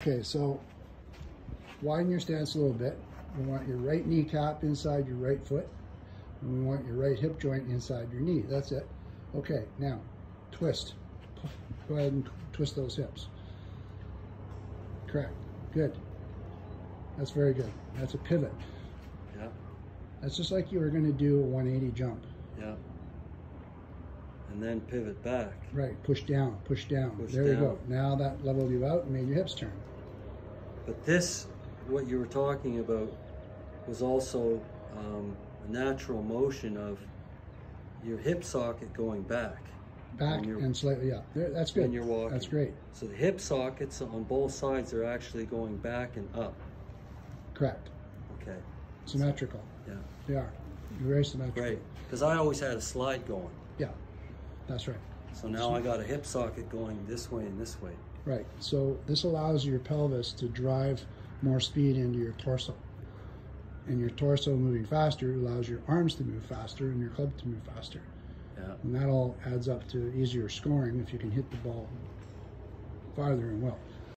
Okay, so widen your stance a little bit. We want your right kneecap inside your right foot. And we want your right hip joint inside your knee. That's it. Okay, now twist. Go ahead and twist those hips. Correct. Good. That's very good. That's a pivot. Yeah, That's just like you were going to do a 180 jump. yeah. And then pivot back. Right. Push down. Push down. Push there you go. Now that leveled you out and made your hips turn. But this, what you were talking about, was also um, a natural motion of your hip socket going back. Back and slightly up. There, that's good. when you're walking. That's great. So the hip sockets on both sides are actually going back and up. Correct. Okay, Symmetrical. yeah, They are. You're very symmetrical. great. Because I always had a slide going. Yeah, that's right. So now I got a hip socket going this way and this way. Right. So this allows your pelvis to drive more speed into your torso. And your torso moving faster allows your arms to move faster and your club to move faster. Yeah, And that all adds up to easier scoring if you can hit the ball farther and well.